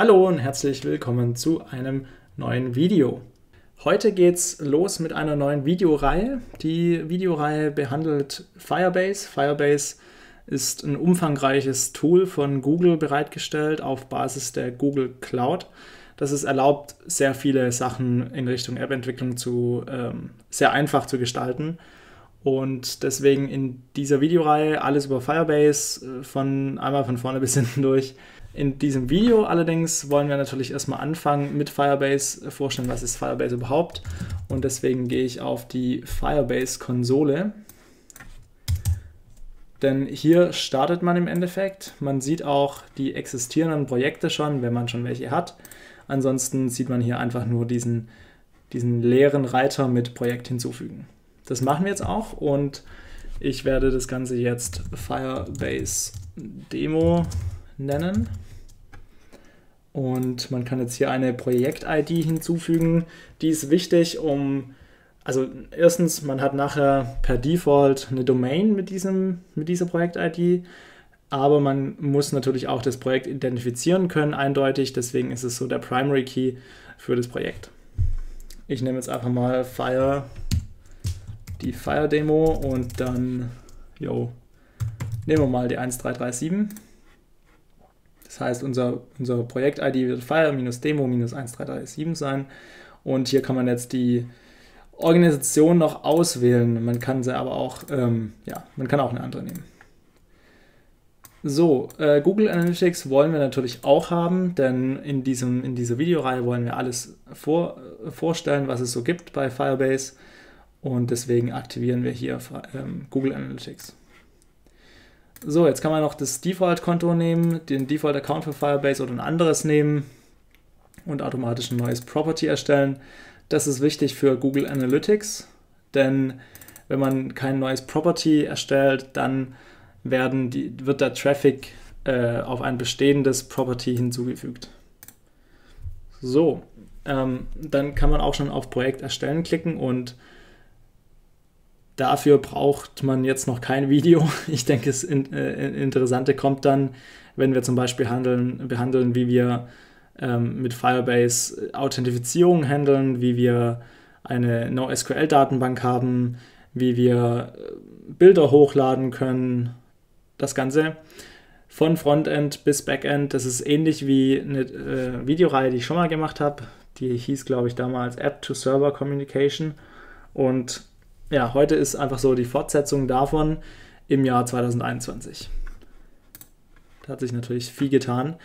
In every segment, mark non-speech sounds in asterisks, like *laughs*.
Hallo und herzlich willkommen zu einem neuen Video. Heute geht's los mit einer neuen Videoreihe. Die Videoreihe behandelt Firebase. Firebase ist ein umfangreiches Tool von Google bereitgestellt auf Basis der Google Cloud. Das es erlaubt, sehr viele Sachen in Richtung App-Entwicklung zu ähm, sehr einfach zu gestalten. Und deswegen in dieser Videoreihe alles über Firebase, äh, von einmal von vorne *laughs* bis hinten durch. In diesem Video allerdings wollen wir natürlich erstmal anfangen mit Firebase, vorstellen, was ist Firebase überhaupt. Und deswegen gehe ich auf die Firebase-Konsole. Denn hier startet man im Endeffekt. Man sieht auch die existierenden Projekte schon, wenn man schon welche hat. Ansonsten sieht man hier einfach nur diesen, diesen leeren Reiter mit Projekt hinzufügen. Das machen wir jetzt auch und ich werde das Ganze jetzt Firebase Demo nennen. Und man kann jetzt hier eine Projekt-ID hinzufügen. Die ist wichtig, um, also erstens, man hat nachher per Default eine Domain mit, diesem, mit dieser Projekt-ID, aber man muss natürlich auch das Projekt identifizieren können, eindeutig. Deswegen ist es so der Primary Key für das Projekt. Ich nehme jetzt einfach mal Fire, die Fire-Demo und dann, jo, nehmen wir mal die 1337. Das heißt, unser, unser Projekt-ID wird fire-demo-1337 sein. Und hier kann man jetzt die Organisation noch auswählen. Man kann sie aber auch, ähm, ja, man kann auch eine andere nehmen. So, äh, Google Analytics wollen wir natürlich auch haben, denn in, diesem, in dieser Videoreihe wollen wir alles vor, äh, vorstellen, was es so gibt bei Firebase. Und deswegen aktivieren wir hier ähm, Google Analytics. So, jetzt kann man noch das Default-Konto nehmen, den Default-Account für Firebase oder ein anderes nehmen und automatisch ein neues Property erstellen. Das ist wichtig für Google Analytics, denn wenn man kein neues Property erstellt, dann die, wird der Traffic äh, auf ein bestehendes Property hinzugefügt. So, ähm, dann kann man auch schon auf Projekt erstellen klicken und Dafür braucht man jetzt noch kein Video. *laughs* Ich denke, das äh, Interessante kommt dann, wenn wir zum Beispiel handeln, behandeln, wie wir ähm, mit Firebase Authentifizierung handeln, wie wir eine NoSQL-Datenbank haben, wie wir äh, Bilder hochladen können. Das Ganze von Frontend bis Backend. Das ist ähnlich wie eine äh, Videoreihe, die ich schon mal gemacht habe. Die hieß, glaube ich, damals App to Server Communication. Und ja, heute ist einfach so die Fortsetzung davon im Jahr 2021. Da hat sich natürlich viel getan.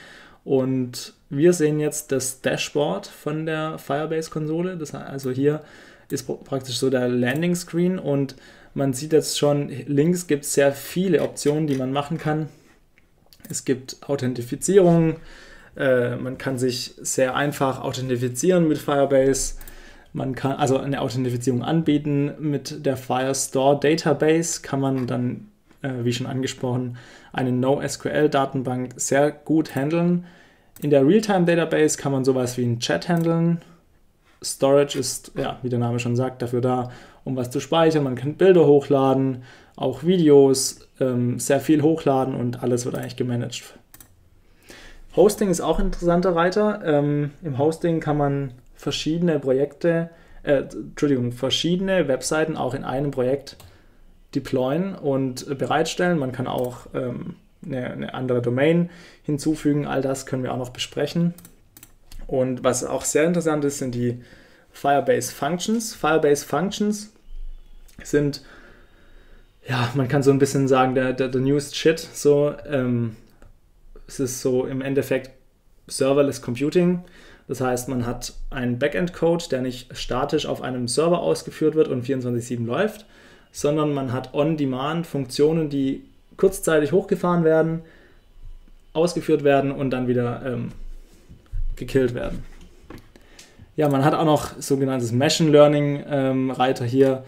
Und wir sehen jetzt das Dashboard von der Firebase-Konsole. Also hier ist praktisch so der Landing Screen und man sieht jetzt schon, links gibt es sehr viele Optionen, die man machen kann. Es gibt Authentifizierung, äh, man kann sich sehr einfach authentifizieren mit Firebase. Man kann also eine Authentifizierung anbieten. Mit der Firestore Database kann man dann, äh, wie schon angesprochen, eine NoSQL-Datenbank sehr gut handeln. In der Realtime Database kann man sowas wie einen Chat handeln. Storage ist, ja, wie der Name schon sagt, dafür da, um was zu speichern. Man kann Bilder hochladen, auch Videos, ähm, sehr viel hochladen und alles wird eigentlich gemanagt. Hosting ist auch ein interessanter Reiter. Ähm, Im Hosting kann man verschiedene Projekte, äh, Entschuldigung, verschiedene Webseiten auch in einem Projekt deployen und bereitstellen. Man kann auch ähm, eine, eine, andere Domain hinzufügen. All das können wir auch noch besprechen. Und was auch sehr interessant ist, sind die Firebase Functions. Firebase Functions sind, ja, man kann so ein bisschen sagen, der, der, der newest shit. So, ähm, es ist so im Endeffekt Serverless Computing. Das heißt, man hat einen Backend-Code, der nicht statisch auf einem Server ausgeführt wird und 24/7 läuft, sondern man hat on-demand Funktionen, die kurzzeitig hochgefahren werden, ausgeführt werden und dann wieder ähm, gekillt werden. Ja, man hat auch noch sogenanntes Machine Learning ähm, Reiter hier,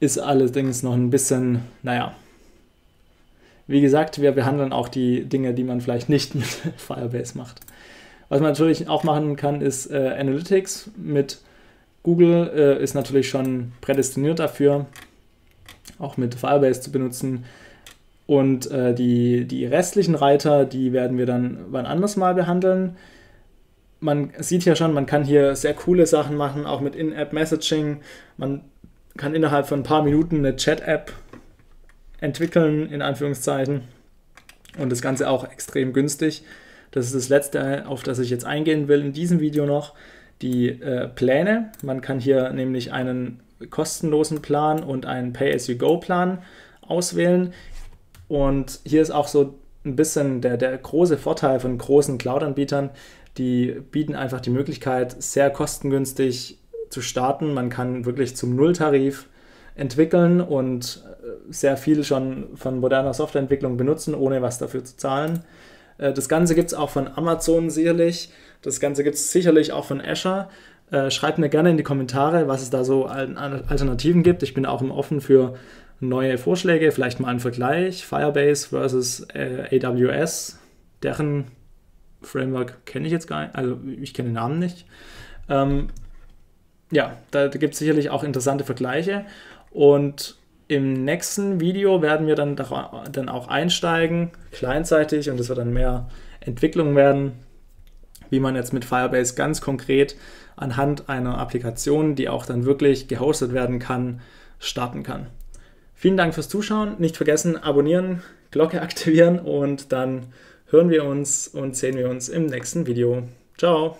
ist allerdings noch ein bisschen, naja, wie gesagt, wir behandeln auch die Dinge, die man vielleicht nicht *laughs* mit Firebase macht. Was man natürlich auch machen kann, ist äh, Analytics mit Google äh, ist natürlich schon prädestiniert dafür, auch mit Firebase zu benutzen. Und äh, die, die restlichen Reiter, die werden wir dann wann anders mal behandeln. man sieht ja schon, man kann hier sehr coole Sachen machen, auch mit In-App-Messaging. Man kann innerhalb von ein paar Minuten eine Chat-App entwickeln, in Anführungszeichen. Und das Ganze auch extrem günstig. Das ist das Letzte, auf das ich jetzt eingehen will in diesem Video noch. Die äh, Pläne. Man kann hier nämlich einen kostenlosen Plan und einen Pay-as-you-go-Plan auswählen. Und hier ist auch so ein bisschen der, der große Vorteil von großen Cloud-Anbietern. Die bieten einfach die Möglichkeit, sehr kostengünstig zu starten. Man kann wirklich zum Nulltarif entwickeln und äh, sehr viel schon von moderner Softwareentwicklung benutzen, ohne was dafür zu zahlen. Äh, das Ganze gibt es auch von Amazon sicherlich. Das Ganze gibt es sicherlich auch von Azure. Äh, schreibt mir gerne in die Kommentare, was es da so an Alternativen gibt. Ich bin auch immer offen für neue Vorschläge, vielleicht mal einen Vergleich. Firebase versus AWS. Deren Framework kenne ich jetzt gar nicht, also ich kenne den Namen nicht. Ähm, ja, da, da gibt es sicherlich auch interessante Vergleiche. Und im nächsten Video werden wir dann, dann auch einsteigen, kleinzeitig, und es wird dann mehr Entwicklung werden, wie man jetzt mit Firebase ganz konkret anhand einer Applikation, die auch dann wirklich gehostet werden kann, starten kann. Vielen Dank fürs Zuschauen. Nicht vergessen, abonnieren, Glocke aktivieren und dann hören wir uns und sehen wir uns im nächsten Video. Ciao!